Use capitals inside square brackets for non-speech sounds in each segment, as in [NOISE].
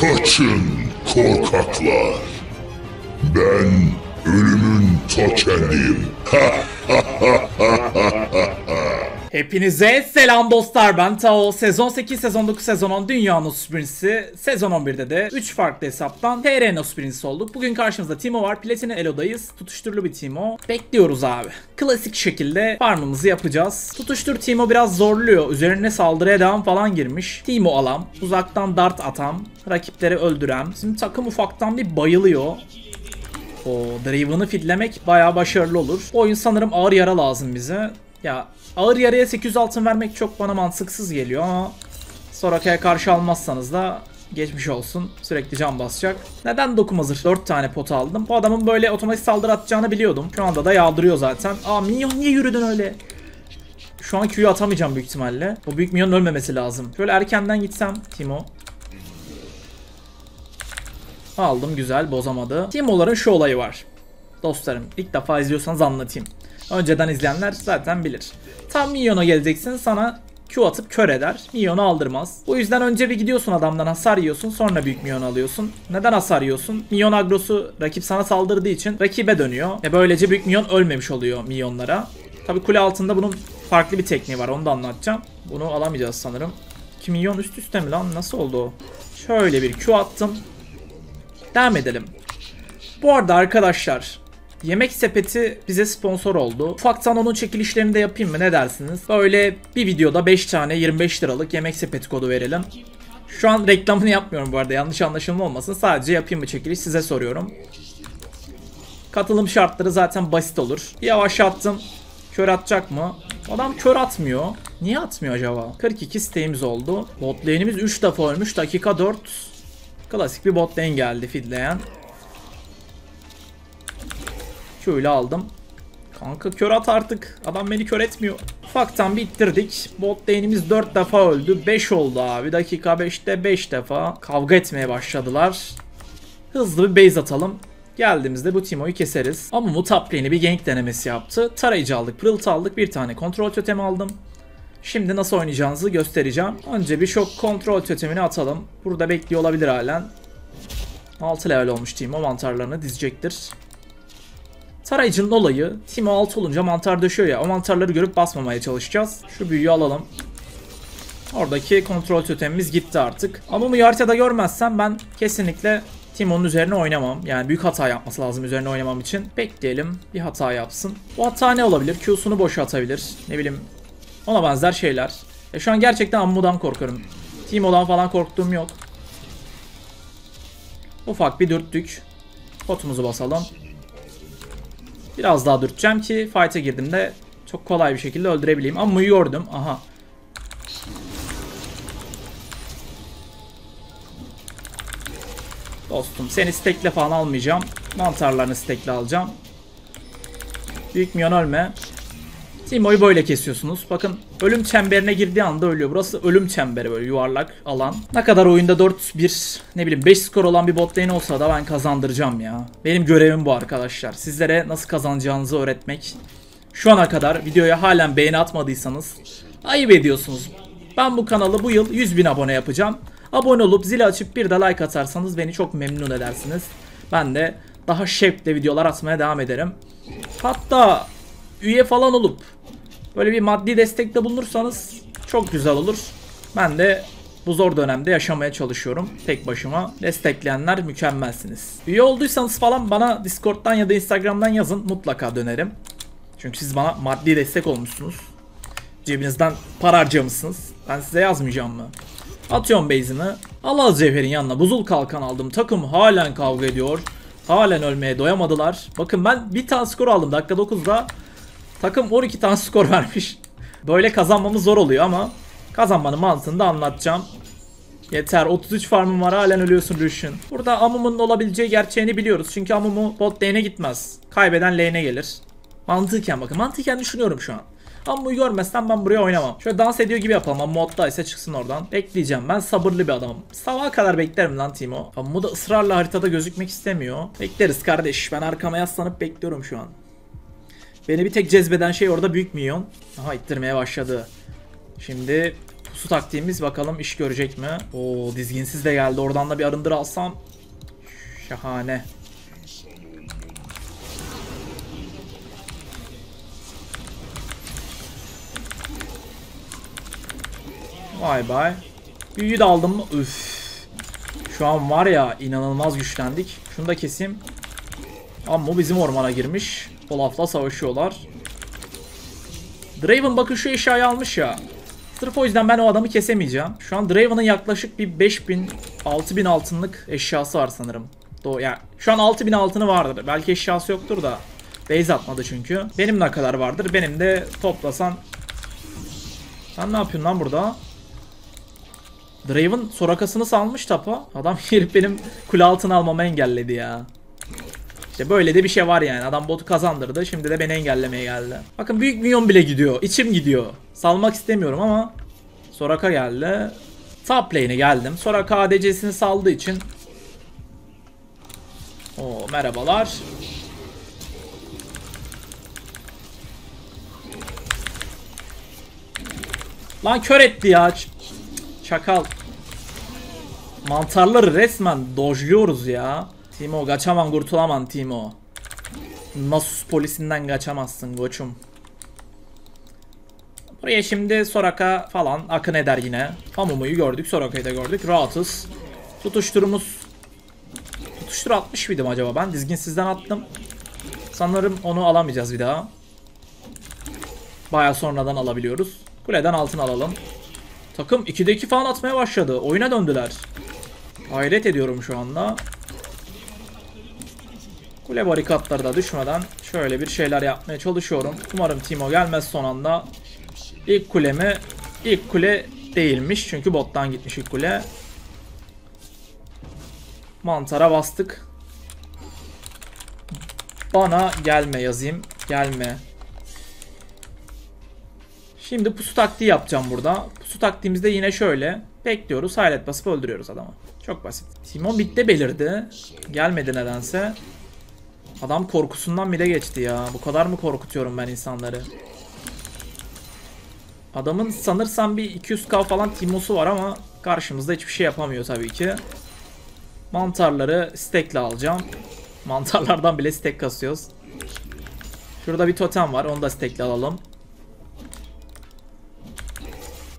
Kaçın korkaklar. Ben ölümün ta kendiyim. Hepinize selam dostlar ben Tao. Sezon 8, sezon 9, sezon 10 Dünya Nos Birincisi. Sezon 11'de de 3 farklı hesaptan TR Nos Birincisi olduk. Bugün karşımızda Timo var. Platin Elo'dayız. Tutuşturulu bir Timo. Bekliyoruz abi. Klasik şekilde farmımızı yapacağız. Tutuştur Timo biraz zorluyor. Üzerine saldırıya devam falan girmiş. Timo alam. Uzaktan dart atam. Rakipleri öldüren. Bizim takım ufaktan bir bayılıyor. O Draven'ı fitlemek bayağı başarılı olur. Oyun sanırım ağır yara lazım bize. Ya ağır yaraya 800 altın vermek çok bana mantıksız geliyor ama Soraka'ya karşı almazsanız da geçmiş olsun. Sürekli can basacak. Neden dokum hazır? 4 tane pot aldım. Bu adamın böyle otomatik saldırı atacağını biliyordum. Şu anda da yağdırıyor zaten. Aa minyon niye yürüdün öyle? Şu an Q'yu atamayacağım büyük ihtimalle. O büyük minyon ölmemesi lazım. Şöyle erkenden gitsem Timo. Aldım güzel bozamadı. Timo'ların şu olayı var. Dostlarım ilk defa izliyorsanız anlatayım. Önceden izleyenler zaten bilir. Tam Minyon'a geleceksin sana Q atıp kör eder. Minyon'u aldırmaz. Bu yüzden önce bir gidiyorsun adamdan hasar yiyorsun sonra büyük Minyon alıyorsun. Neden hasar yiyorsun? Minyon agrosu rakip sana saldırdığı için rakibe dönüyor. E böylece büyük Minyon ölmemiş oluyor Minyonlara. Tabi kule altında bunun farklı bir tekniği var onu da anlatacağım. Bunu alamayacağız sanırım. 2 milyon üst üste mi lan? Nasıl oldu o? Şöyle bir Q attım. Devam edelim. Bu arada arkadaşlar Yemek sepeti bize sponsor oldu. Ufaktan onun çekilişlerini de yapayım mı ne dersiniz? Böyle bir videoda 5 tane 25 liralık yemek sepeti kodu verelim. Şu an reklamını yapmıyorum bu arada yanlış anlaşılma olmasın. Sadece yapayım mı çekiliş size soruyorum. Katılım şartları zaten basit olur. Bir yavaşlattım. Kör atacak mı? Adam kör atmıyor. Niye atmıyor acaba? 42 isteğimiz oldu. Bot lane'imiz 3 defa ölmüş. Dakika 4. Klasik bir bot geldi fidleyen. Şöyle aldım. Kanka kör at artık. Adam beni kör etmiyor. Ufaktan bittirdik. Bot lane'imiz 4 defa öldü. 5 oldu abi. Dakika 5'te 5 defa kavga etmeye başladılar. Hızlı bir base atalım. Geldiğimizde bu Timo'yu keseriz. Ama bu top bir gank denemesi yaptı. Tarayıcı aldık, pırıltı aldık. Bir tane kontrol totemi aldım. Şimdi nasıl oynayacağınızı göstereceğim. Önce bir şok kontrol totemini atalım. Burada bekliyor olabilir halen. 6 level olmuş Timo mantarlarını dizecektir. Tarayıcının olayı Timo 6 olunca mantar düşüyor ya o mantarları görüp basmamaya çalışacağız. Şu büyüyü alalım. Oradaki kontrol totemimiz gitti artık. Ama bu haritada görmezsem ben kesinlikle Timo'nun üzerine oynamam. Yani büyük hata yapması lazım üzerine oynamam için. Bekleyelim bir hata yapsın. Bu hata ne olabilir? Q'sunu boşa atabilir. Ne bileyim ona benzer şeyler. E şu an gerçekten Ammu'dan korkuyorum. Timo'dan falan korktuğum yok. Ufak bir dürttük. Potumuzu basalım. Biraz daha dürteceğim ki fight'a girdiğimde çok kolay bir şekilde öldürebileyim. Ama gördüm. Aha. Dostum seni stekle falan almayacağım. Mantarlarını stekle alacağım. Büyük minyon ölme. Timo'yu böyle kesiyorsunuz. Bakın ölüm çemberine girdiği anda ölüyor. Burası ölüm çemberi böyle yuvarlak alan. Ne kadar oyunda 4-1 ne bileyim 5 skor olan bir bot lane olsa da ben kazandıracağım ya. Benim görevim bu arkadaşlar. Sizlere nasıl kazanacağınızı öğretmek. Şu ana kadar videoya halen beğeni atmadıysanız ayıp ediyorsunuz. Ben bu kanalı bu yıl 100 bin abone yapacağım. Abone olup zili açıp bir de like atarsanız beni çok memnun edersiniz. Ben de daha şevkle videolar atmaya devam ederim. Hatta üye falan olup böyle bir maddi destekte bulunursanız çok güzel olur. Ben de bu zor dönemde yaşamaya çalışıyorum tek başıma. Destekleyenler mükemmelsiniz. Üye olduysanız falan bana Discord'dan ya da Instagram'dan yazın mutlaka dönerim. Çünkü siz bana maddi destek olmuşsunuz. Cebinizden para harcamışsınız. Ben size yazmayacağım mı? Atıyorum base'imi. Allah Cevher'in yanına buzul kalkan aldım. Takım halen kavga ediyor. Halen ölmeye doyamadılar. Bakın ben bir tane skor aldım dakika 9'da. Takım 12 tane skor [LAUGHS] vermiş. Böyle kazanmamız zor oluyor ama kazanmanın mantığını da anlatacağım. Yeter 33 farmım var halen ölüyorsun Lucian. Burada Amum'un olabileceği gerçeğini biliyoruz. Çünkü Amum'u bot lane'e gitmez. Kaybeden lane'e gelir. Mantıken bakın mantıken düşünüyorum şu an. Ammu'yu görmezsem ben buraya oynamam. Şöyle dans ediyor gibi yapalım. Ammu moddaysa çıksın oradan. Bekleyeceğim. Ben sabırlı bir adamım. Sabaha kadar beklerim lan Timo. Ammu da ısrarla haritada gözükmek istemiyor. Bekleriz kardeş. Ben arkama yaslanıp bekliyorum şu an. Beni bir tek cezbeden şey orada büyük milyon. Aha ittirmeye başladı. Şimdi pusu taktiğimiz bakalım iş görecek mi? Oo dizginsiz de geldi. Oradan da bir arındır alsam. Şahane. Vay bay. Büyüyü de aldım mı? Üf. Şu an var ya inanılmaz güçlendik. Şunu da keseyim. Amma bizim ormana girmiş. Olaf'la savaşıyorlar. Draven bakın şu eşyayı almış ya. Sırf o yüzden ben o adamı kesemeyeceğim. Şu an Draven'ın yaklaşık bir 5000 6000 altınlık eşyası var sanırım. Doğru yani şu an 6000 altını vardır. Belki eşyası yoktur da. Base atmadı çünkü. Benim ne kadar vardır? Benim de toplasan Sen ne yapıyorsun lan burada? Draven Sorakas'ını salmış tapa. Adam [LAUGHS] gelip benim kule altını almamı engelledi ya. İşte böyle de bir şey var yani. Adam botu kazandırdı. Şimdi de beni engellemeye geldi. Bakın büyük milyon bile gidiyor. İçim gidiyor. Salmak istemiyorum ama Soraka geldi. Top lane'e geldim. Soraka ADC'sini saldığı için Oo merhabalar. Lan kör etti ya. Çakal. Mantarları resmen dojluyoruz ya. Timo kaçaman kurtulaman Timo. Nasus polisinden kaçamazsın koçum. Buraya şimdi Soraka falan akın eder yine. Hamumu'yu gördük, Soraka'yı da gördük. Rahatız. Tutuşturumuz. Tutuştur atmış mıydım acaba ben? Dizginsizden attım. Sanırım onu alamayacağız bir daha. Baya sonradan alabiliyoruz. Kuleden altın alalım. Takım 2'de 2 falan atmaya başladı. Oyuna döndüler. Hayret ediyorum şu anda. Kule barikatları da düşmeden şöyle bir şeyler yapmaya çalışıyorum. Umarım Timo gelmez son anda. İlk kulemi ilk kule değilmiş çünkü bottan gitmiş ilk kule. Mantara bastık. Bana gelme yazayım. Gelme. Şimdi pusu taktiği yapacağım burada. Pusu taktiğimizde yine şöyle. Bekliyoruz. Hayret basıp öldürüyoruz adamı. Çok basit. Timon bitte belirdi. Gelmedi nedense. Adam korkusundan bile geçti ya. Bu kadar mı korkutuyorum ben insanları? Adamın sanırsam bir 200k falan Timosu var ama karşımızda hiçbir şey yapamıyor tabii ki. Mantarları stekle alacağım. Mantarlardan bile stek kasıyoruz. Şurada bir totem var. Onu da stekle alalım.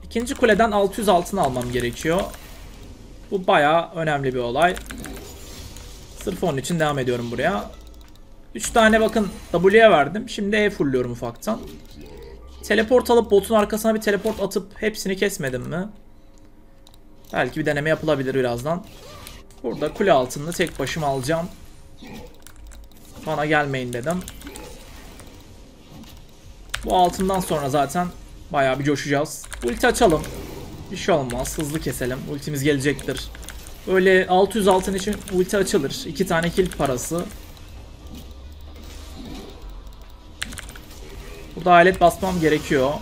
İkinci kuleden 600 altın almam gerekiyor. Bu baya önemli bir olay. Sırf onun için devam ediyorum buraya. 3 tane bakın W'ye verdim. Şimdi E fullüyorum ufaktan. Teleport alıp botun arkasına bir teleport atıp hepsini kesmedim mi? Belki bir deneme yapılabilir birazdan. Burada kule altını tek başıma alacağım. Bana gelmeyin dedim. Bu altından sonra zaten bayağı bir coşacağız. Ulti açalım. Bir şey olmaz. Hızlı keselim. Ultimiz gelecektir. Böyle 600 altın için ulti açılır. 2 tane kill parası. Burada alet basmam gerekiyor.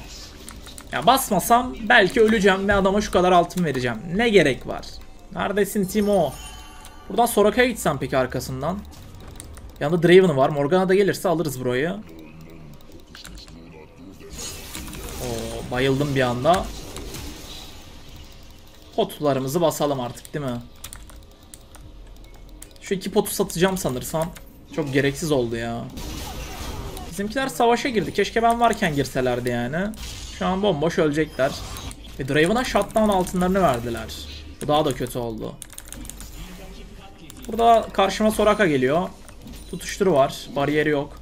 Ya basmasam belki öleceğim ve adama şu kadar altın vereceğim. Ne gerek var? Neredesin Timo? Buradan Soraka'ya gitsem peki arkasından. Yanında Draven var. Morgana da gelirse alırız burayı. Oo, bayıldım bir anda. Potlarımızı basalım artık değil mi? Şu iki potu satacağım sanırsam. Çok gereksiz oldu ya. Bizimkiler savaşa girdi. Keşke ben varken girselerdi yani. Şu an bomboş ölecekler. Ve Draven'a shutdown altınlarını verdiler. Bu daha da kötü oldu. Burada karşıma Soraka geliyor. Tutuşturu var. Bariyeri yok.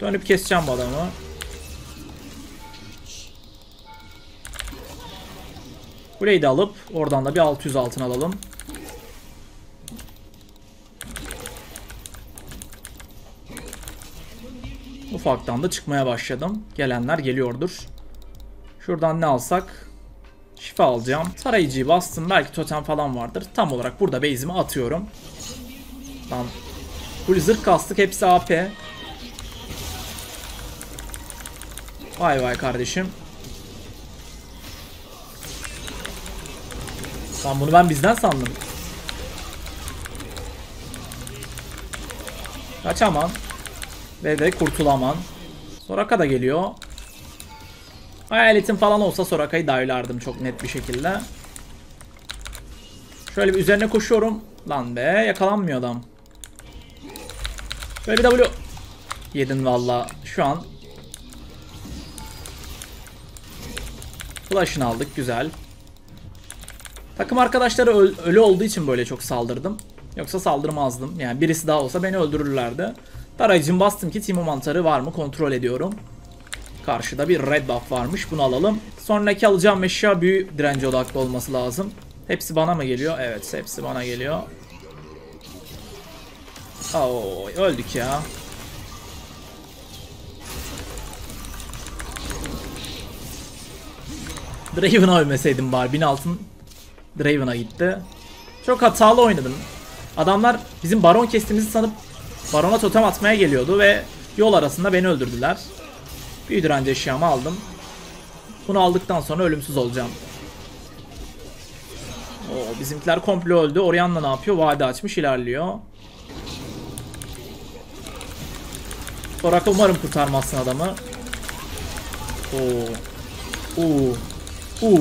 Dönüp keseceğim bu adamı. Kuleyi de alıp oradan da bir 600 altın alalım. Ufaktan da çıkmaya başladım. Gelenler geliyordur. Şuradan ne alsak? Şifa alacağım. Tarayıcıyı bastım. Belki totem falan vardır. Tam olarak burada base'imi atıyorum. Lan. Full zırh kastık. Hepsi AP. Vay vay kardeşim. Lan bunu ben bizden sandım. Kaçamam. Ve de kurtulaman. Soraka da geliyor. Hayaletim falan olsa Soraka'yı daylardım çok net bir şekilde. Şöyle bir üzerine koşuyorum. Lan be yakalanmıyor adam. Şöyle bir W. Yedin valla. Şu an. Flash'ını aldık. Güzel. Takım arkadaşları öl- ölü olduğu için böyle çok saldırdım. Yoksa saldırmazdım. Yani birisi daha olsa beni öldürürlerdi. Tarayıcım bastım ki Timo mantarı var mı kontrol ediyorum. Karşıda bir red buff varmış. Bunu alalım. Sonraki alacağım eşya büyü direnci odaklı olması lazım. Hepsi bana mı geliyor? Evet hepsi bana geliyor. Oo, öldük ya. Draven'a ölmeseydim bari. 1000 altın Draven'a gitti. Çok hatalı oynadım. Adamlar bizim baron kestiğimizi sanıp barona totem atmaya geliyordu ve yol arasında beni öldürdüler. Büyü direnci eşyamı aldım. Bunu aldıktan sonra ölümsüz olacağım. Oo, bizimkiler komple öldü. Orianna ne yapıyor? Vade açmış ilerliyor. Soraka umarım kurtarmazsın adamı. Oo. Oo. Oo.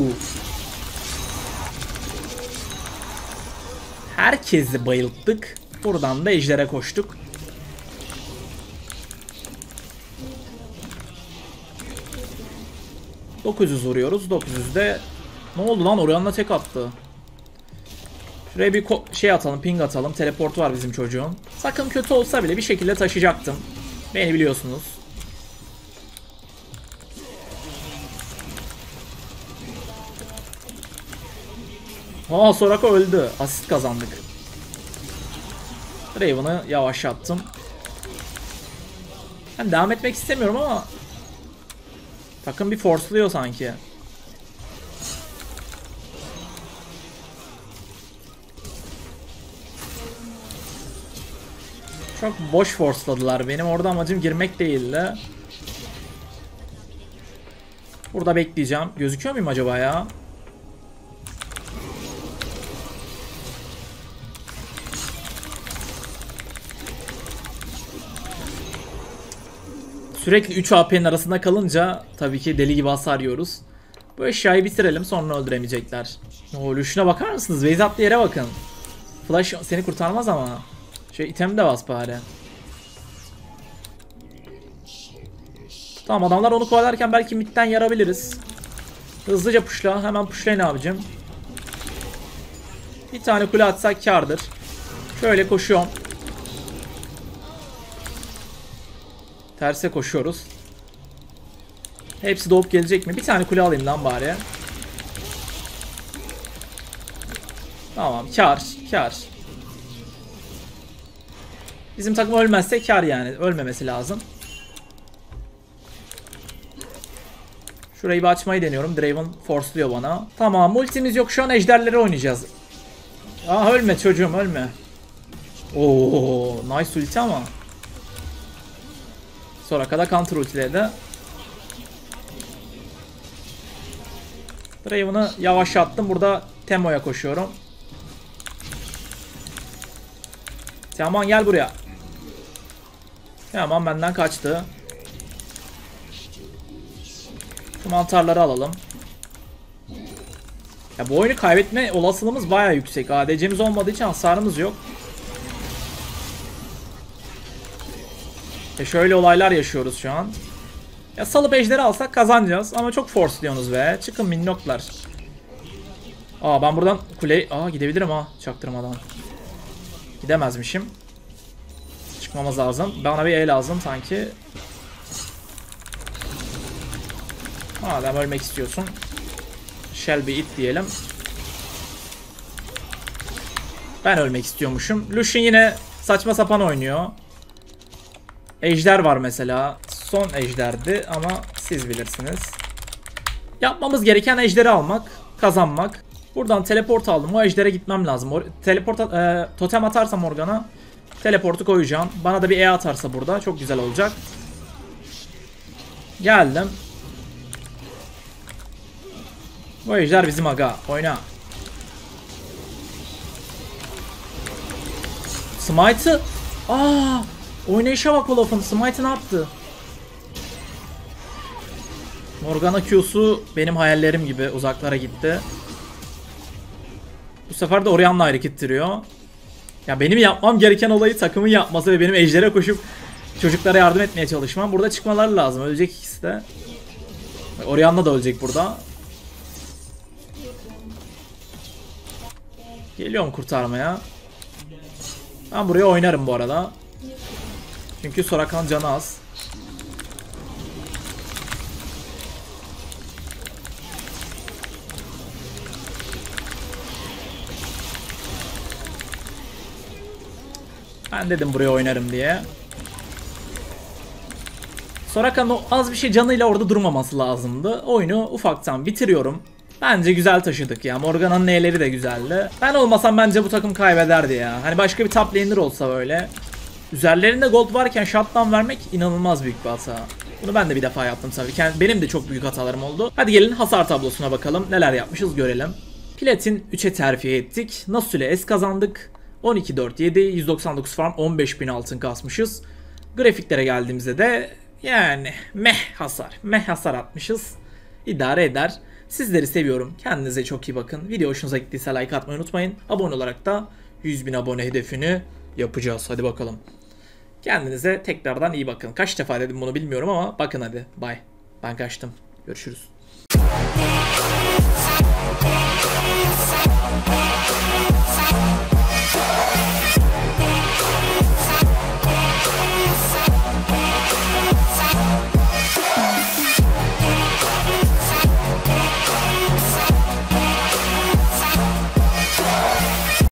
Herkesi bayılttık. Buradan da ejdere koştuk. ...900 vuruyoruz. 900'de... Ne oldu lan? Orianna tek attı. Şuraya bir şey atalım, ping atalım. Teleport var bizim çocuğun. Sakın kötü olsa bile bir şekilde taşıyacaktım. Beni biliyorsunuz. Aa Soraka öldü. Asist kazandık. Raven'ı yavaşlattım. Ben devam etmek istemiyorum ama takım bir force'luyor sanki. Çok boş forceladılar. Benim orada amacım girmek değildi. Burada bekleyeceğim. Gözüküyor muyum acaba ya? Sürekli 3 AP'nin arasında kalınca tabii ki deli gibi hasar yiyoruz. Bu eşyayı bitirelim sonra öldüremeyecekler. O Lush'una bakar mısınız? Base attığı yere bakın. Flash seni kurtarmaz ama. Şey item de bas bari. Tamam adamlar onu kovalarken belki midden yarabiliriz. Hızlıca pushla. Hemen pushlayın abicim. Bir tane kule atsak kardır. Şöyle koşuyorum. Terse koşuyoruz. Hepsi doğup gelecek mi? Bir tane kule alayım lan bari. Tamam kar kar. Bizim takım ölmezse kar yani. Ölmemesi lazım. Şurayı bir açmayı deniyorum. Draven force'luyor bana. Tamam ultimiz yok. Şu an ejderleri oynayacağız. Aa ölme çocuğum ölme. Oo nice ulti ama. Sonra kadar counter ultiledi. Draven'ı yavaşlattım. Burada Temo'ya koşuyorum. Teoman gel buraya. Teoman benden kaçtı. Şu mantarları alalım. Ya bu oyunu kaybetme olasılığımız baya yüksek. ADC'miz olmadığı için hasarımız yok. E şöyle olaylar yaşıyoruz şu an. Ya salıp ejderi alsak kazanacağız ama çok force be. Çıkın minnoklar. Aa ben buradan kule... Aa gidebilirim ha çaktırmadan. Gidemezmişim. Çıkmamız lazım. Bana bir E lazım sanki. Madem ölmek istiyorsun. Shelby it diyelim. Ben ölmek istiyormuşum. Lucian yine saçma sapan oynuyor. Ejder var mesela. Son ejderdi ama siz bilirsiniz. Yapmamız gereken ejderi almak, kazanmak. Buradan teleport aldım. O ejdere gitmem lazım. O teleport e, totem atarsam Morgan'a teleportu koyacağım. Bana da bir E atarsa burada çok güzel olacak. Geldim. Bu ejder bizim aga. Oyna. Smite'ı. Aa! Oynayışa bak Olaf'ın. Smite ne yaptı? Morgana Q'su benim hayallerim gibi uzaklara gitti. Bu sefer de Orianna hareket ettiriyor. Ya benim yapmam gereken olayı takımın yapması ve benim ejdere koşup çocuklara yardım etmeye çalışmam. Burada çıkmaları lazım. Ölecek ikisi de. Orianna da ölecek burada. Geliyorum kurtarmaya. Ben buraya oynarım bu arada. Çünkü Sorakan canı az. Ben dedim buraya oynarım diye. Sorakan'ın o az bir şey canıyla orada durmaması lazımdı. Oyunu ufaktan bitiriyorum. Bence güzel taşıdık ya. Morgana'nın neyleri de güzeldi. Ben olmasam bence bu takım kaybederdi ya. Hani başka bir top olsa böyle. Üzerlerinde gold varken shutdown vermek inanılmaz büyük bir hata. Bunu ben de bir defa yaptım tabii. Kend- Benim de çok büyük hatalarım oldu. Hadi gelin hasar tablosuna bakalım. Neler yapmışız görelim. Platin 3'e terfi ettik. Nasus'le S kazandık. 12-4-7, 199 farm, 15.000 altın kasmışız. Grafiklere geldiğimizde de yani meh hasar. Meh hasar atmışız. İdare eder. Sizleri seviyorum. Kendinize çok iyi bakın. Video hoşunuza gittiyse like atmayı unutmayın. Abone olarak da 100.000 abone hedefini yapacağız. Hadi bakalım. Kendinize tekrardan iyi bakın. Kaç defa dedim bunu bilmiyorum ama bakın hadi. Bye. Ben kaçtım. Görüşürüz.